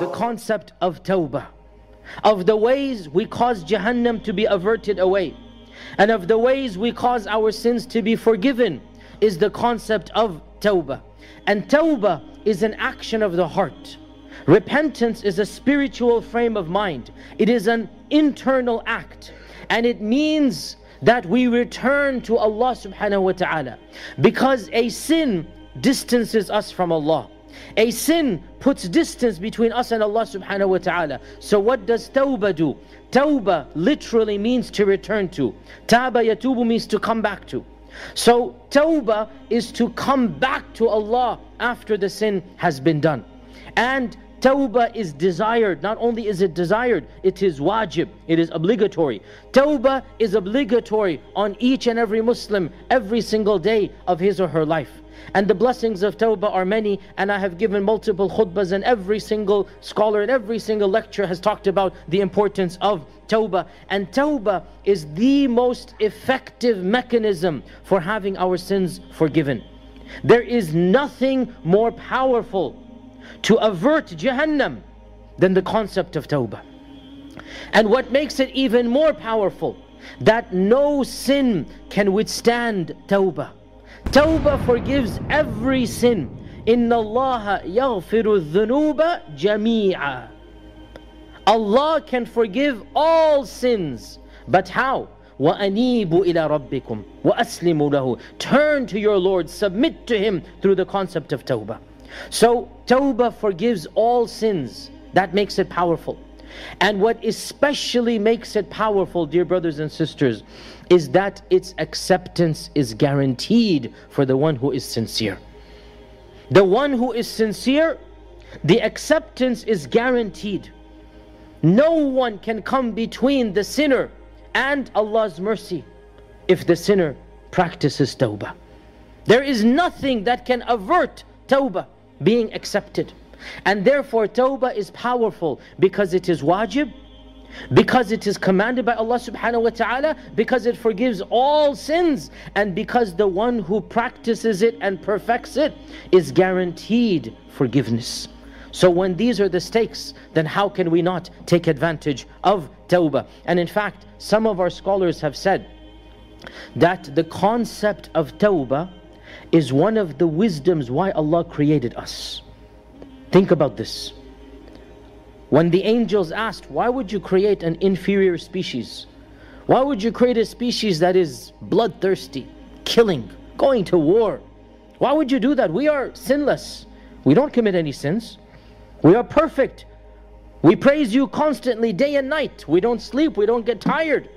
the concept of tawbah, of the ways we cause Jahannam to be averted away, and of the ways we cause our sins to be forgiven, is the concept of tawbah. And tawbah is an action of the heart. Repentance is a spiritual frame of mind, it is an internal act, and it means that we return to Allah subhanahu wa ta'ala because a sin distances us from Allah. A sin puts distance between us and Allah subhanahu wa ta'ala. So what does tawbah do? Tawbah literally means to return to. Taba yatubu means to come back to. So tawbah is to come back to Allah after the sin has been done. And Tawbah is desired. Not only is it desired, it is wajib, it is obligatory. Tawbah is obligatory on each and every Muslim every single day of his or her life. And the blessings of Tawbah are many, and I have given multiple khutbahs, and every single scholar and every single lecture has talked about the importance of Tawbah. And Tawbah is the most effective mechanism for having our sins forgiven. There is nothing more powerful to avert Jahannam than the concept of Tawbah. And what makes it even more powerful, that no sin can withstand Tawbah. Tawbah forgives every sin. إِنَّ اللَّهَ يَغْفِرُ الذُّنُوبَ جَمِيعًا Allah can forgive all sins. But how? وَأَنِيبُوا إِلَىٰ رَبِّكُمْ وَأَسْلِمُوا لَهُ Turn to your Lord, submit to Him through the concept of Tawbah. So Tawbah forgives all sins. That makes it powerful. And what especially makes it powerful, dear brothers and sisters, is that its acceptance is guaranteed for the one who is sincere. The one who is sincere, the acceptance is guaranteed. No one can come between the sinner and Allah's mercy if the sinner practices tawbah. There is nothing that can avert tawbah being accepted. And therefore tawbah is powerful because it is wajib, because it is commanded by Allah subhanahu wa ta'ala, because it forgives all sins, and because the one who practices it and perfects it is guaranteed forgiveness. So when these are the stakes, then how can we not take advantage of tawbah? And in fact, some of our scholars have said that the concept of tawbah is one of the wisdoms why Allah created us. Think about this. When the angels asked, why would you create an inferior species? Why would you create a species that is bloodthirsty, killing, going to war? Why would you do that? We are sinless. We don't commit any sins. We are perfect. We praise you constantly, day and night. We don't sleep. We don't get tired.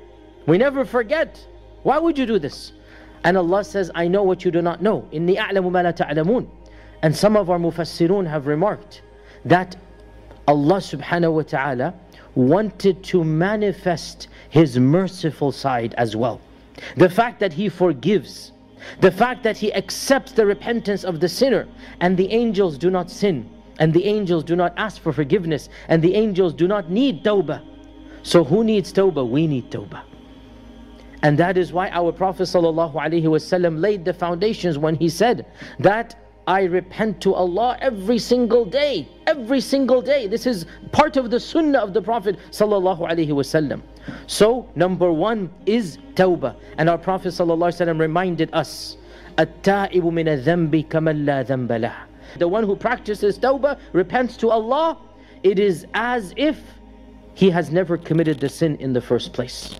We never forget. Why would you do this? And Allah says, I know what you do not know. Ma la ta'lamun. And some of our mufassirun have remarked that Allah subhanahu wa ta'ala wanted to manifest His merciful side as well. The fact that He forgives, the fact that He accepts the repentance of the sinner, and the angels do not sin and the angels do not ask for forgiveness, and the angels do not need tawbah. So who needs tawbah? We need tawbah. And that is why our Prophet ﷺ laid the foundations when he said that I repent to Allah every single day. Every single day. This is part of the sunnah of the Prophet ﷺ. So, number one is tawbah. And our Prophet ﷺ reminded us, التائب من الذنب كمن لا ذنب له the one who practices tawbah, repents to Allah, it is as if he has never committed the sin in the first place.